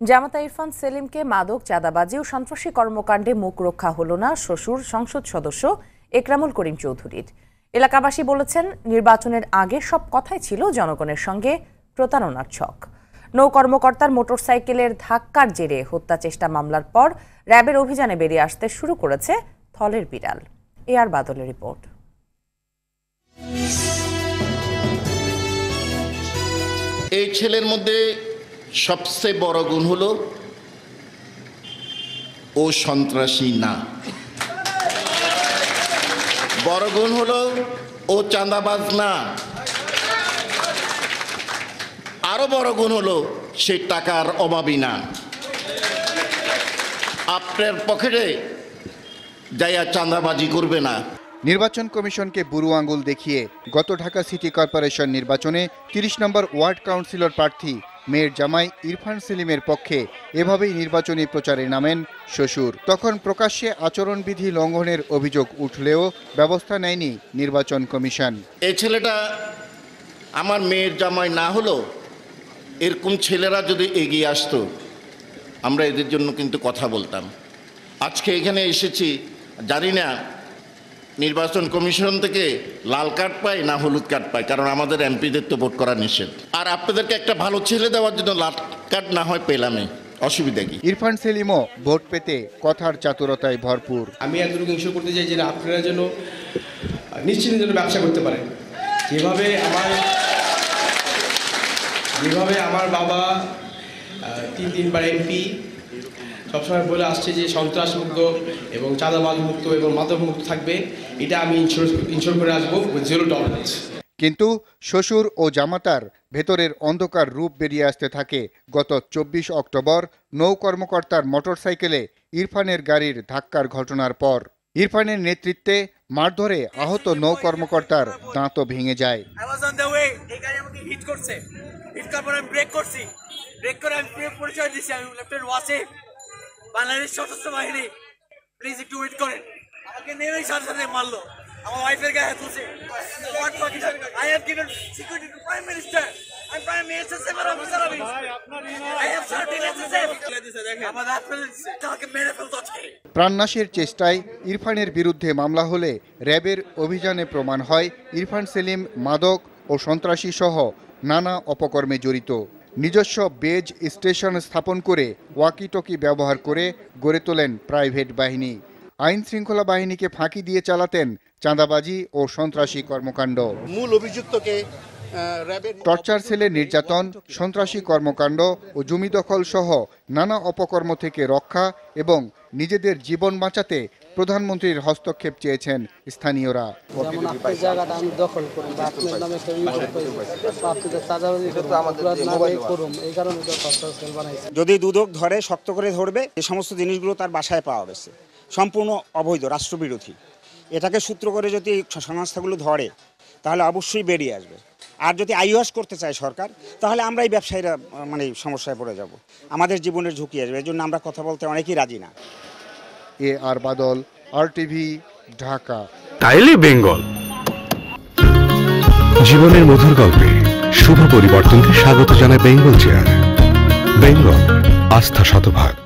জামাতা ইরফান সেলিমকে মাদক, চাঁদাবাজি ও সন্ত্রাসী কর্মকাণ্ডে মুখ রক্ষা হল না শ্বশুর, সংসদ সদস্য একরামুল করিম চৌধুরীর। এলাকাবাসী বলেছেন, নির্বাচনের আগে সব কথাই ছিল জনগণের সঙ্গে প্রতারণার ছক। নৌ কর্মকর্তার মোটরসাইকেলের ধাক্কার জেরে হত্যা চেষ্টা মামলার পর র্যাবের অভিযানে বেরিয়ে আসতে শুরু করেছে থলের বিড়াল। এ আর বাদলের রিপোর্ট। এই ছেলের মধ্যে সবচেয়ে বড় গুণ হলো, ও সন্ত্রাসী না। বড় গুণ হলো, ও চাঁদাবাজ না। আরও বড় গুণ হলো, সে টাকার অভাবই না। আপনার পকেটে যাইয়া চাঁদাবাজি করবে না। নির্বাচন কমিশনকে বুড়ো আঙ্গুল দেখিয়ে গত ঢাকা সিটি কর্পোরেশন নির্বাচনে তিরিশ নম্বর ওয়ার্ড কাউন্সিলর প্রার্থী মেয়ের জামাই ইরফান সেলিমের পক্ষে এভাবেই নির্বাচনী প্রচারে নামেন শ্বশুর। তখন প্রকাশ্যে আচরণবিধি লঙ্ঘনের অভিযোগ উঠলেও ব্যবস্থা নেয়নি নির্বাচন কমিশন। এই ছেলেটা আমার মেয়ের জামাই না হলো এরকম ছেলেরা যদি এগিয়ে আসতো, আমরা এদের জন্য কিন্তু কথা বলতাম। আজকে এখানে এসেছি, জানি না নির্বাচন কমিশন থেকে লাল কার্ড পাই না হলুদ কার্ড পাই কারণ আমাদের এমপিদের তো ভোট করা নিষেধ। আর আপনাদেরকে একটা ভালো ছেলে দেওয়ার জন্য লাল কার্ড না হয় পেলামই অসুবিধা কি? ইরফান সেলিমও ভোট পেতে কথার চাতুরতায় ভরপুর। আমি এতটুকু ইনশোর করতে চাই যে আপনারা যেন নিশ্চিন্তে যেন ব্যবসা করতে পারেন। যেভাবে আমার যেভাবে আমার বাবা তিন তিনবার এমপি সবসময় বলে আসছে যে সন্ত্রাস মুক্ত এবং চাঁদাবাজ মুক্ত এবং মাদক মুক্ত থাকবে এটা আমি ইনশোর করে আসব জিরো টলারেন্স কিন্তু শ্বশুর ও জামাতার ভেতরের অন্ধকার রূপ বেরিয়ে আসতে থাকে। গত চব্বিশ অক্টোবর নৌ কর্মকর্তার মোটরসাইকেলে ইরফানের গাড়ির ধাক্কার ঘটনার পর ইরফানের নেতৃত্বে মারধরে আহত নৌ কর্মকর্তার দাঁতও ভেঙে যায়। I was on the way এই গাড়ি আমাকে হিট করছে। হিট করার পরে আমি ব্রেক করছি। ব্রেক করে আমি পরিচয় দিচ্ছি আমি লেফটেন্যান্ট ওয়াসিফ বাংলাদেশ সশস্ত্র বাহিনী প্লিজ একটু ওয়েট করেন। আমাকে নেমেই সাথে সাথে মারলো। আমার ওয়াইফের গায়ে হাত তুলছে I have given security to prime minister I prime minister saver officer আমি আই হ্যাভ সার্টিন এসএসএফ আমাদের আপনাদের কালকে মেরে ফেলতে হচ্ছে। প্রাণনাশের চেষ্টায় ইরফানের বিরুদ্ধে মামলা হলে র্যাবের অভিযানে প্রমাণ হয় ইরফান সেলিম মাদক ও সন্ত্রাসী সহ নানা অপকর্মে জড়িত। নিজস্ব বেজ স্টেশন স্থাপন করে ওয়াকিটকি ব্যবহার করে গড়ে তোলেন প্রাইভেট বাহিনী। আইন শৃঙ্খলা বাহিনীকে ফাঁকি দিয়ে চালাতেন চাঁদাবাজি ও সন্ত্রাসী কর্মকাণ্ড। মূল অভিযুক্তকে টর্চার সেলে নির্যাতন সন্ত্রাসী কর্মকাণ্ড ও জমি দখল সহ নানা অপকর্ম থেকে রক্ষা এবং নিজেদের জীবন বাঁচাতে প্রধানমন্ত্রীর হস্তক্ষেপ চেয়েছেন স্থানীয়রা। এই সেল বানাইছে যদি দুদক ধরে শক্ত করে ধরবে এই সমস্ত জিনিসগুলো তার বাসায় পাওয়া গেছে। সম্পূর্ণ অবৈধ রাষ্ট্রবিরোধী। এটাকে সূত্র করে যদি সংস্থাগুলো ধরে তাহলে অবশ্যই বেরিয়ে আসবে। আর যদি আইওয়াস করতে চায় সরকার তাহলে আমরাই ব্যবসায়ীরা মানে সমস্যায় পড়ে যাব। আমাদের জীবনের ঝুঁকি আসবে। এই জন্য আমরা কথা বলতে অনেকেই রাজি না। A R Badal, R TV Dhaka. তাইলে বেঙ্গল। জীবনের মধুর গল্পে শুভ পরিবর্তনকে স্বাগত জানায় বেঙ্গল চেয়ার। বেঙ্গল, আস্থা শতভাগ।